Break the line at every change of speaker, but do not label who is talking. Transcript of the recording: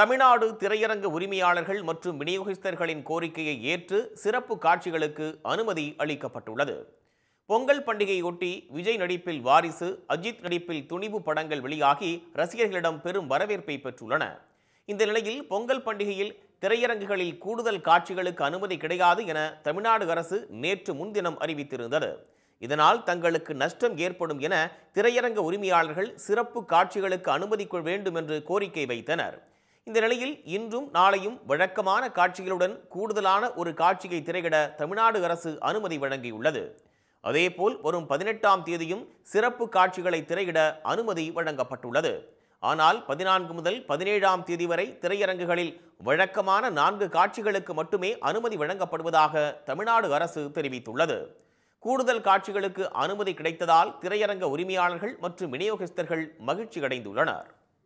தமிழ்நாடு திரையரங்க உரிமையாளர்கள் மற்றும் விநியோகஸ்தர்களின் கோரிக்கையை ஏற்று சிறப்பு காட்சிகளுக்கு அனுமதி அளிக்கப்பட்டுள்ளது. பொங்கல் பண்டிகையொட்டி விஜய் நடிப்பில் வாரிசு அஜித் நடிப்பில் துணிவு படங்கள் வெளியாகி ரசிகர்களிடம் பெரும் வரவேற்பை பெற்றுள்ளன. இந்த நிலையில் பொங்கல் பண்டிகையில் திரையரங்குகளில் கூடுதல் காட்சிகளுக்கு அனுமதி கிடையாது என தமிழ்நாடு அரசு நேற்று முன்தினம் அறிவித்திருந்தது. இதனால் தங்களுக்கு நஷ்டம் ஏற்படும் என திரையரங்க உரிமையாளர்கள் சிறப்பு காட்சிகளுக்கு அனுமதி கொள்ள வேண்டும் என்று கோரிக்கை வைத்தனர். இந்த நிலையில் இன்றும் நாளையும் வழக்கமான காட்சிகளுடன் கூடுதலான ஒரு காட்சியை திரையிட தமிழ்நாடு அரசு அனுமதி வழங்கியுள்ளது. அதேபோல் வரும் பதினெட்டாம் தேதியும் சிறப்பு காட்சிகளை திரையிட அனுமதி வழங்கப்பட்டுள்ளது. ஆனால் பதினான்கு முதல் பதினேழாம் தேதி வரை திரையரங்குகளில் வழக்கமான நான்கு காட்சிகளுக்கு மட்டுமே அனுமதி வழங்கப்படுவதாக தமிழ்நாடு அரசு தெரிவித்துள்ளது. கூடுதல் காட்சிகளுக்கு அனுமதி கிடைத்ததால் திரையரங்க உரிமையாளர்கள் மற்றும் விநியோகஸ்தர்கள் மகிழ்ச்சி அடைந்துள்ளனர்